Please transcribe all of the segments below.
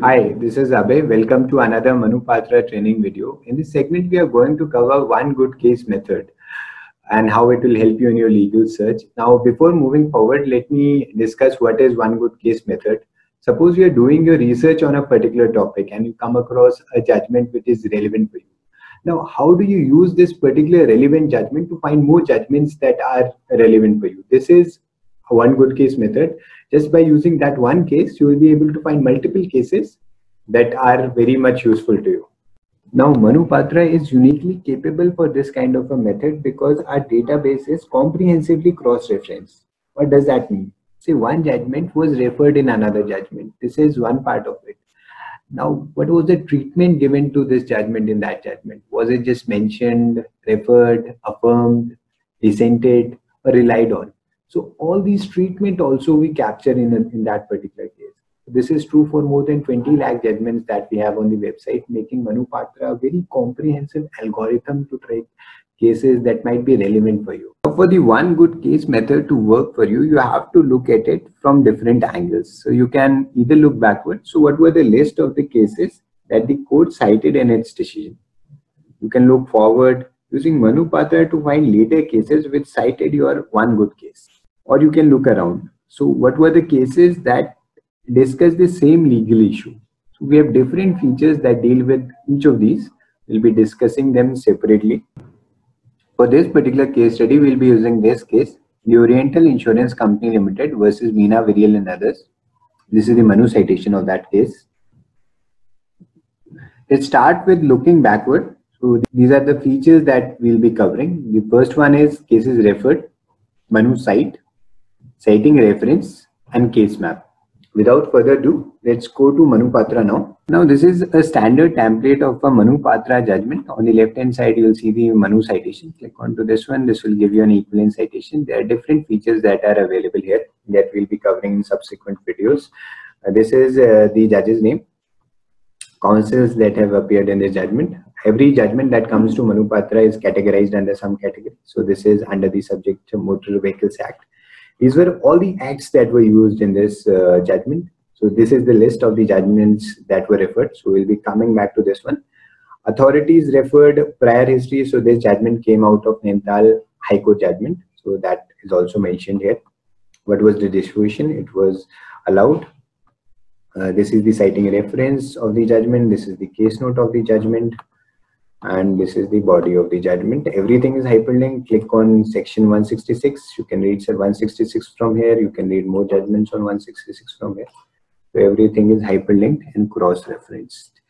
Hi, this is Abhay. Welcome to another Manupatra training video. In this segment, we are going to cover one good case method and how it will help you in your legal search. Now, before moving forward, let me discuss what is one good case method. Suppose you are doing your research on a particular topic and you come across a judgment which is relevant for you. Now, how do you use this particular relevant judgment to find more judgments that are relevant for you? This is one good case method. Just by using that one case, you will be able to find multiple cases that are very much useful to you. Now, Manupatra is uniquely capable for this kind of a method because our database is comprehensively cross-referenced. What does that mean? Say one judgment was referred in another judgment. This is one part of it. Now, what was the treatment given to this judgment in that judgment? Was it just mentioned, referred, affirmed, dissented, or relied on? So all these treatment also we capture in, in that particular case. This is true for more than 20 lakh judgments that we have on the website, making Manupatra a very comprehensive algorithm to track cases that might be relevant for you. For the one good case method to work for you, you have to look at it from different angles. So you can either look backward. So what were the list of the cases that the court cited in its decision? You can look forward using Manupatra to find later cases which cited your one good case. Or you can look around. So what were the cases that discuss the same legal issue? So we have different features that deal with each of these. We'll be discussing them separately. For this particular case study, we'll be using this case, the Oriental Insurance Company Limited versus Meena Variyal and others. This is the Manu citation of that case. Let's start with looking backward. So these are the features that we'll be covering. The first one is cases referred, Manu cite, citing reference, and case map without further ado, let's go to Manupatra now. Now, this is a standard template of a Manupatra judgment. On the left hand side, you'll see the Manu citation. Click onto this one. This will give you an equivalent citation. There are different features that are available here that we'll be covering in subsequent videos. Uh, this is uh, the judge's name, counsels that have appeared in the judgment. Every judgment that comes to Manupatra is categorized under some category. So this is under the subject Motor Vehicles Act these were all the acts that were used in this uh, judgment. So this is the list of the judgments that were referred. So we'll be coming back to this one. Authorities referred prior history. So this judgment came out of Nainital High Court judgment. So that is also mentioned here. What was the distribution? It was allowed. Uh, this is the citing reference of the judgment. This is the case note of the judgment and this is the body of the judgment. Everything is hyperlinked. Click on section 166 you can read set 166 from here. You can read more judgments on 166 from here. So everything is hyperlinked and cross-referenced.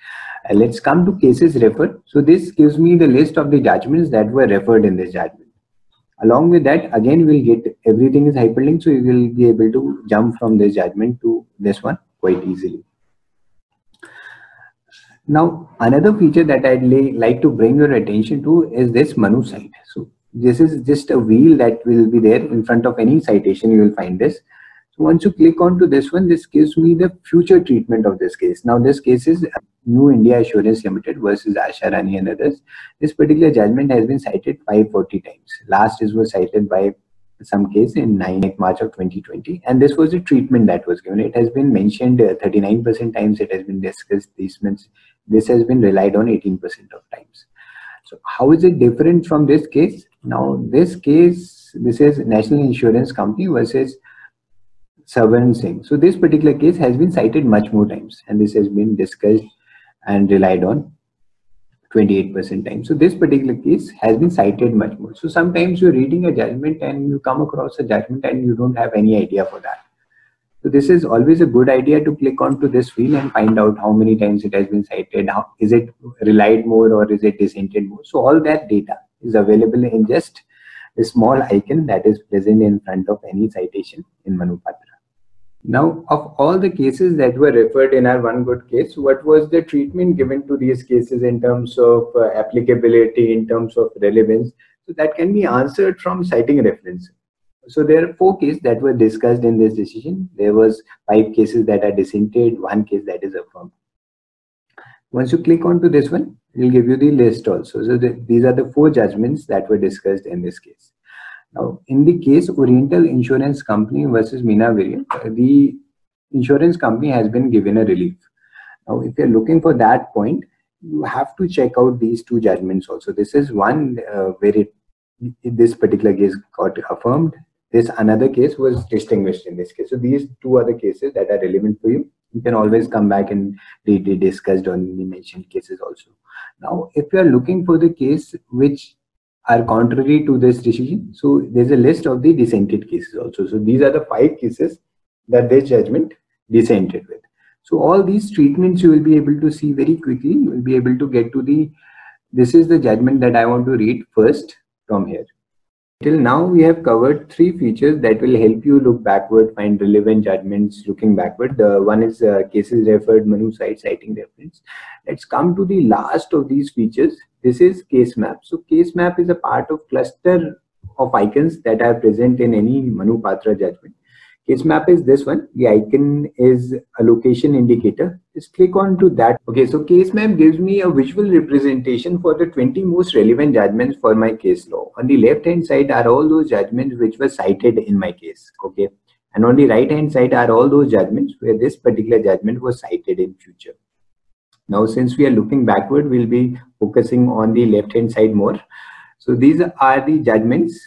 Let's come to cases referred. So this gives me the list of the judgments that were referred in this judgment. Along with that again we'll get everything is hyperlinked. So you will be able to jump from this judgment to this one quite easily now, another feature that I'd like to bring your attention to is this Manu cite. So this is just a wheel that will be there in front of any citation. You will find this. So once you click onto this one, this gives me the future treatment of this case. Now this case is New India Assurance Limited versus Asha Rani and others. This particular judgment has been cited 540 times. Last is was cited by some case in 9 March of 2020 and this was the treatment that was given it has been mentioned 39% uh, times it has been discussed this means this has been relied on 18% of times so how is it different from this case now this case this is national insurance company versus Swaran Singh so this particular case has been cited much more times and this has been discussed and relied on 28% time. So this particular case has been cited much more. So sometimes you're reading a judgment and you come across a judgment and you don't have any idea for that. So this is always a good idea to click onto this field and find out how many times it has been cited. How, is it relied more or is it dissented more? So all that data is available in just a small icon that is present in front of any citation in Manupatra. Now, of all the cases that were referred in our one good case, what was the treatment given to these cases in terms of uh, applicability, in terms of relevance? So that can be answered from citing reference. So there are four cases that were discussed in this decision. There was five cases that are dissented, one case that is affirmed. Once you click onto this one, it will give you the list also. So the, these are the four judgments that were discussed in this case. Now, in the case Oriental Insurance Company versus Meena Variyal, the insurance company has been given a relief. Now, if you're looking for that point, you have to check out these two judgments also. This is one uh, where it, this particular case got affirmed. This another case was distinguished in this case. So these two other cases that are relevant for you, you can always come back and be discussed on the mentioned cases also. Now, if you are looking for the case which are contrary to this decision, so there's a list of the dissented cases also. So these are the five cases that this judgment dissented with. So all these treatments you will be able to see very quickly. You will be able to get to the, this is the judgment that I want to read first from here. Till now, we have covered three features that will help you look backward, find relevant judgments looking backward. The one is uh, cases referred, Manu cite citing reference. Let's come to the last of these features. This is case map. So case map is a part of cluster of icons that are present in any Manupatra judgment. Case map is this one. The icon is a location indicator. Just click on to that. Okay, so case map gives me a visual representation for the 20 most relevant judgments for my case law. On the left hand side are all those judgments which were cited in my case. Okay. And on the right hand side are all those judgments where this particular judgment was cited in future. Now, since we are looking backward, we'll be focusing on the left hand side more. So these are the judgments.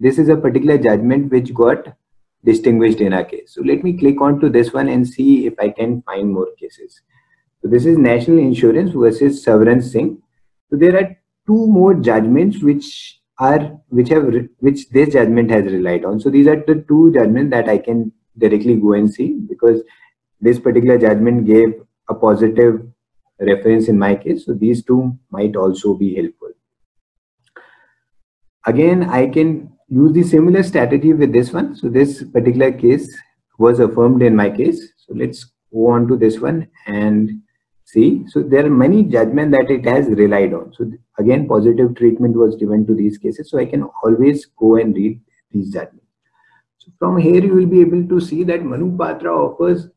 This is a particular judgment which got distinguished in our case. So let me click on to this one and see if I can find more cases. So this is National Insurance versus Swaran Singh. So there are two more judgments which are which have which this judgment has relied on. So these are the two judgments that I can directly go and see because this particular judgment gave a positive reference in my case. So these two might also be helpful. Again, I can use the similar strategy with this one. So this particular case was affirmed in my case. So let's go on to this one and see. So there are many judgment that it has relied on. So again, positive treatment was given to these cases. So I can always go and read these judgments. So from here, you will be able to see that Manupatra offers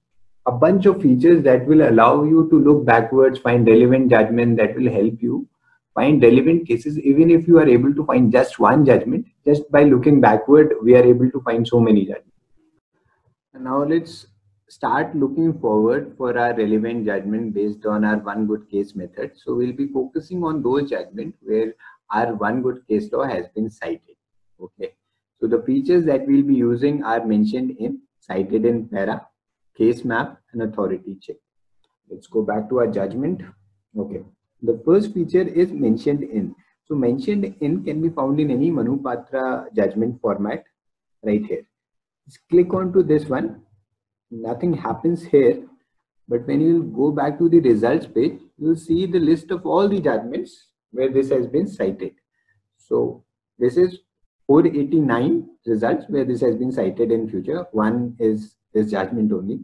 a bunch of features that will allow you to look backwards, find relevant judgment that will help you find relevant cases even if you are able to find just one judgment just by looking backward we are able to find so many judgments. And now let's start looking forward for our relevant judgment based on our one good case method. So we'll be focusing on those judgments where our one good case law has been cited. Okay. So the features that we'll be using are mentioned in cited in para case map and authority check. Let's go back to our judgment. Okay the first feature is mentioned in. So mentioned in can be found in any Manupatra judgment format right here. Just click on to this one. Nothing happens here. But when you go back to the results page, you'll see the list of all the judgments where this has been cited. So this is 489 results where this has been cited in future. One is this judgment only.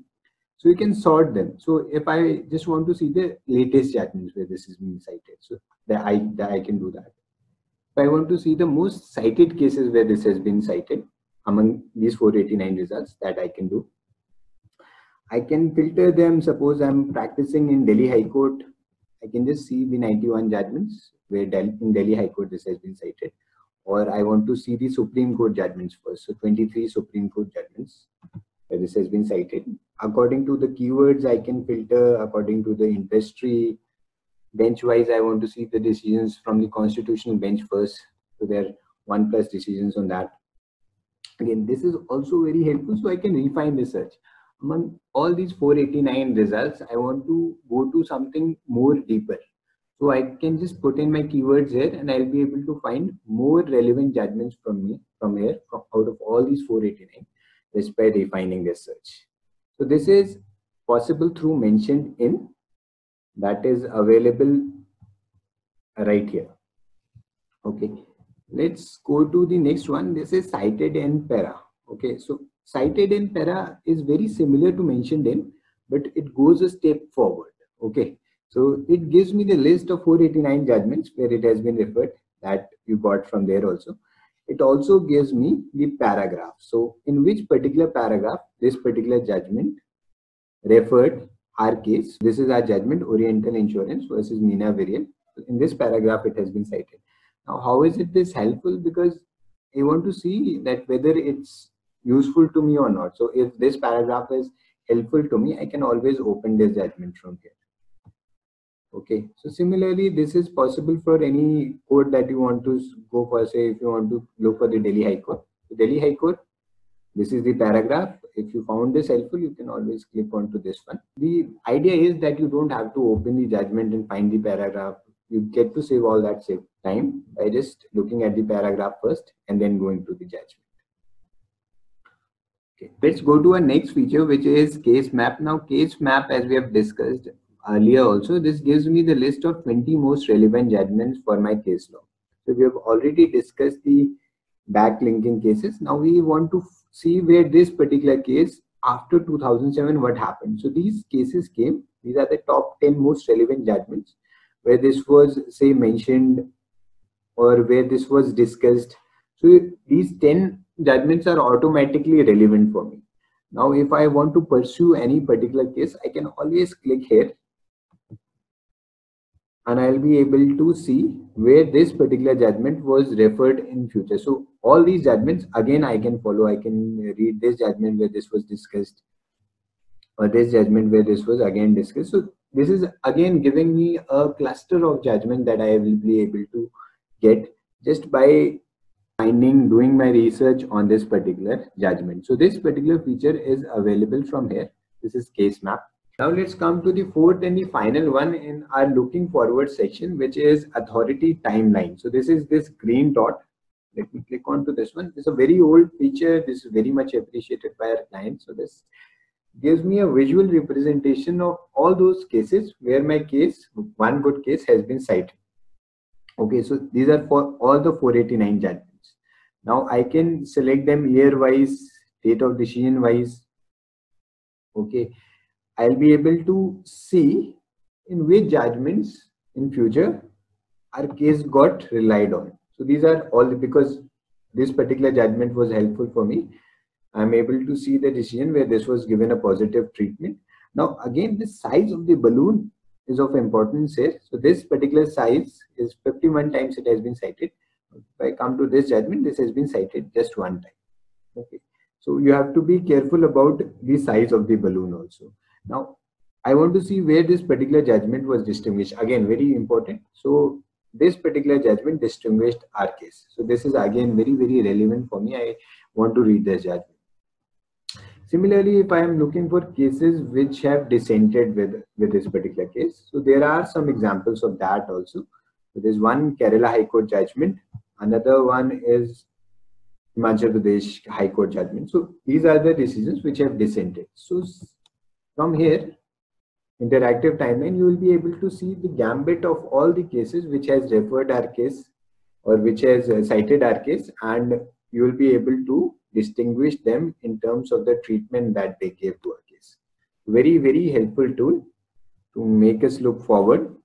So you can sort them. So if I just want to see the latest judgments where this is being cited, so that I, that I can do that. If I want to see the most cited cases where this has been cited among these 489 results that I can do. I can filter them. Suppose I'm practicing in Delhi High Court. I can just see the 91 judgments where in Delhi High Court this has been cited. Or I want to see the Supreme Court judgments first. So 23 Supreme Court judgments where this has been cited according to the keywords i can filter. According to the industry bench wise i want to see the decisions from the constitutional bench first. So there are one plus decisions on that. Again this is also very helpful so i can refine the search. Among all these 489 results i want to go to something more deeper. So i can just put in my keywords here and i'll be able to find more relevant judgments from me from here from out of all these 489 just by refining the search so this is possible through mentioned in that is available right here. Okay, let's go to the next one. This is cited in para. Okay, so cited in para is very similar to mentioned in, but it goes a step forward. Okay, so it gives me the list of 489 judgments where it has been referred that you got from there also it also gives me the paragraph. So in which particular paragraph this particular judgment referred our case. This is our judgment Oriental Insurance versus Meena Variyal. In this paragraph it has been cited. Now how is it this helpful? Because I want to see that whether it's useful to me or not. So if this paragraph is helpful to me, I can always open this judgment from here. Okay, so similarly, this is possible for any court that you want to go for, say, if you want to look for the Delhi High Court. The Delhi High Court, this is the paragraph. If you found this helpful, you can always click onto this one. The idea is that you don't have to open the judgment and find the paragraph. You get to save all that save time by just looking at the paragraph first and then going to the judgment. Okay, let's go to our next feature, which is case map. Now, case map, as we have discussed earlier also, this gives me the list of 20 most relevant judgments for my case law. So we have already discussed the backlinking cases. Now we want to see where this particular case after 2007, what happened. So these cases came, these are the top 10 most relevant judgments where this was say mentioned or where this was discussed. So these 10 judgments are automatically relevant for me. Now, if I want to pursue any particular case, I can always click here and I'll be able to see where this particular judgment was referred in future. So all these judgments, again, I can follow. I can read this judgment where this was discussed or this judgment where this was again discussed. So this is again giving me a cluster of judgment that I will be able to get just by finding, doing my research on this particular judgment. So this particular feature is available from here. This is case map. Now let's come to the fourth and the final one in our looking forward section, which is authority timeline. So this is this green dot. Let me click on to this one. It's a very old feature. This is very much appreciated by our clients. So this gives me a visual representation of all those cases where my case, one good case has been cited. Okay, so these are for all the 489 judgments. Now I can select them year wise, date of decision wise. Okay, I'll be able to see in which judgments in future our case got relied on. So these are all because this particular judgment was helpful for me. I'm able to see the decision where this was given a positive treatment. Now again, the size of the balloon is of importance here. So this particular size is 51 times it has been cited. If I come to this judgment, this has been cited just one time. Okay. So you have to be careful about the size of the balloon also. Now, I want to see where this particular judgment was distinguished. Again, very important. So this particular judgment distinguished our case. So this is again very, very relevant for me. I want to read this judgment. Similarly, if I am looking for cases which have dissented with, with this particular case, so there are some examples of that also. So there's one Kerala High Court judgment, another one is Himachal Pradesh High Court judgment. So these are the decisions which have dissented. So from here, interactive timeline, you will be able to see the gambit of all the cases which has referred our case or which has uh, cited our case and you will be able to distinguish them in terms of the treatment that they gave to a case. Very, very helpful tool to make us look forward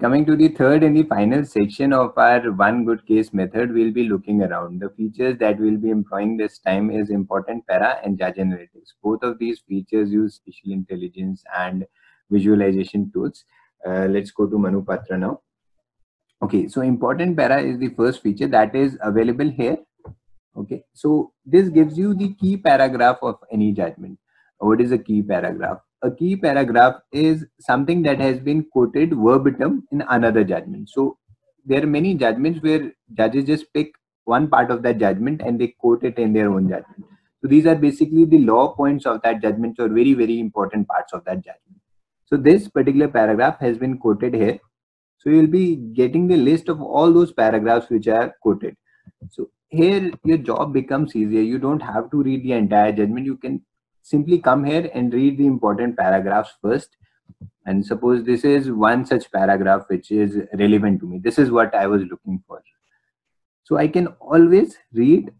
Coming to the third and the final section of our one good case method, we'll be looking around. The features that we'll be employing this time is important para and judge analytics. Both of these features use spatial intelligence and visualization tools. Uh, let's go to Manupatra now. Okay, so important para is the first feature that is available here. Okay, so this gives you the key paragraph of any judgment. What is a key paragraph? A key paragraph is something that has been quoted verbatim in another judgment. So there are many judgments where judges just pick one part of that judgment and they quote it in their own judgment. So these are basically the law points of that judgment or very, very important parts of that judgment. So this particular paragraph has been quoted here. So you'll be getting the list of all those paragraphs which are quoted. So here your job becomes easier. You don't have to read the entire judgment. You can simply come here and read the important paragraphs first. And suppose this is one such paragraph which is relevant to me. This is what i was looking for. So i can always read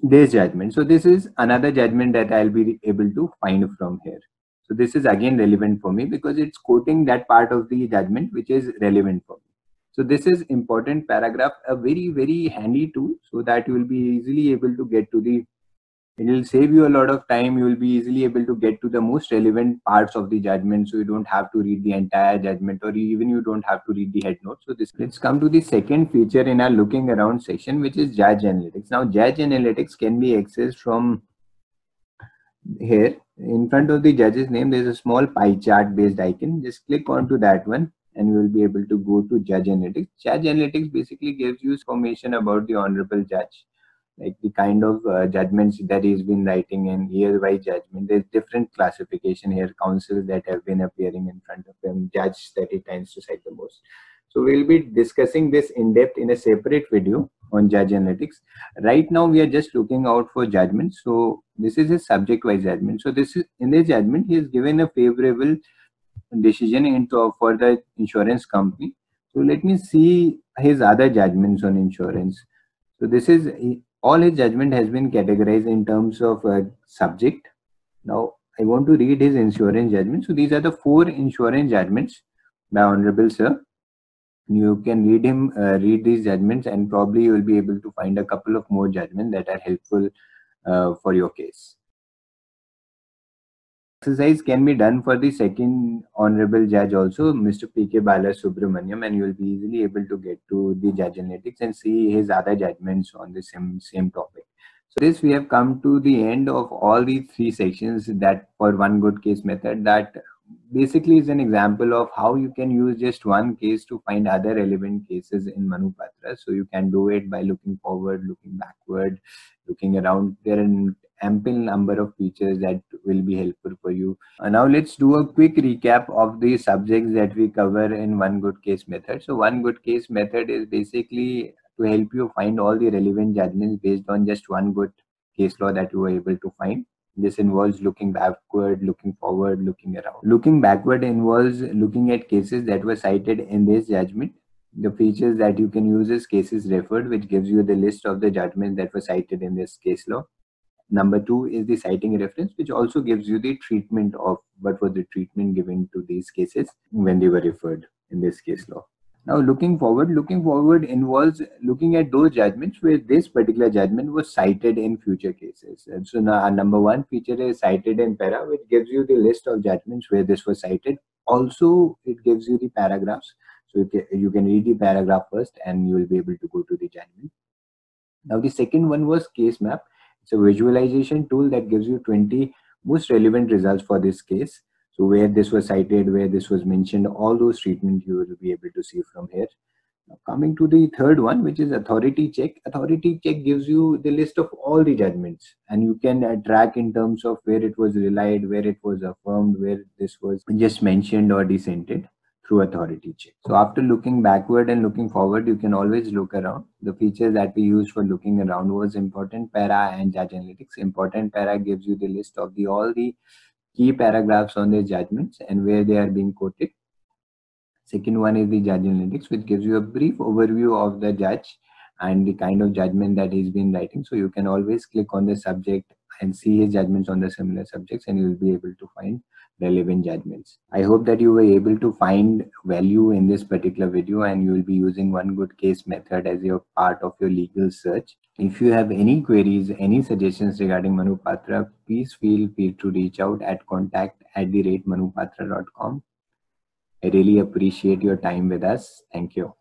this judgment. So this is another judgment that i'll be able to find from here. So this is again relevant for me because it's quoting that part of the judgment which is relevant for me. So this is important paragraph a very very handy tool so that you will be easily able to get to the it will save you a lot of time. You will be easily able to get to the most relevant parts of the judgment. So you don't have to read the entire judgment or even you don't have to read the head note so this let's come to the second feature in our looking around section which is judge analytics. Now judge analytics can be accessed from here. In front of the judge's name, there's a small pie chart based icon. Just click onto that one and you will be able to go to judge analytics. Judge analytics basically gives you information about the honorable judge, like the kind of uh, judgments that he's been writing in year by judgment. There's different classification here, counsels that have been appearing in front of him, judge that he tends to cite the most. So we'll be discussing this in depth in a separate video on judge analytics. Right now we are just looking out for judgment. So this is a subject wise judgment. So this is in this judgment he has given a favorable decision into for the insurance company. So let me see his other judgments on insurance. So this is all his judgment has been categorized in terms of uh, subject. Now I want to read his insurance judgment. So these are the four insurance judgments by Honorable Sir you can read him uh, read these judgments and probably you will be able to find a couple of more judgments that are helpful uh, for your case exercise can be done for the second honorable judge also mr pk bala subramaniam and you will be easily able to get to the judge analytics and see his other judgments on the same same topic so this we have come to the end of all the three sections that for one good case method that basically is an example of how you can use just one case to find other relevant cases in Manupatra. So you can do it by looking forward, looking backward, looking around. There are ample number of features that will be helpful for you. Uh, now let's do a quick recap of the subjects that we cover in one good case method. So one good case method is basically to help you find all the relevant judgments based on just one good case law that you were able to find. This involves looking backward, looking forward, looking around. Looking backward involves looking at cases that were cited in this judgment. The features that you can use is cases referred, which gives you the list of the judgments that were cited in this case law. Number two is the citing reference, which also gives you the treatment of what was the treatment given to these cases when they were referred in this case law. Now, looking forward, looking forward involves looking at those judgments where this particular judgment was cited in future cases. And so, now our number one feature is cited in para, which gives you the list of judgments where this was cited. Also, it gives you the paragraphs. So, you can, you can read the paragraph first and you will be able to go to the judgment. Now, the second one was case map. It's a visualization tool that gives you 20 most relevant results for this case. So where this was cited, where this was mentioned, all those treatment you will be able to see from here. Now coming to the third one, which is authority check. Authority check gives you the list of all the judgments and you can uh, track in terms of where it was relied, where it was affirmed, where this was just mentioned or dissented through authority check. So after looking backward and looking forward, you can always look around. The features that we used for looking around was important para and judge analytics. Important para gives you the list of the all the key paragraphs on their judgments and where they are being quoted. Second one is the judge analytics, which gives you a brief overview of the judge and the kind of judgment that he's been writing. So you can always click on the subject and see his judgments on the similar subjects and you'll be able to find relevant judgments. I hope that you were able to find value in this particular video and you will be using one good case method as your part of your legal search. If you have any queries, any suggestions regarding Manupatra, please feel free to reach out at contact at the rate manupatra.com. I really appreciate your time with us. Thank you.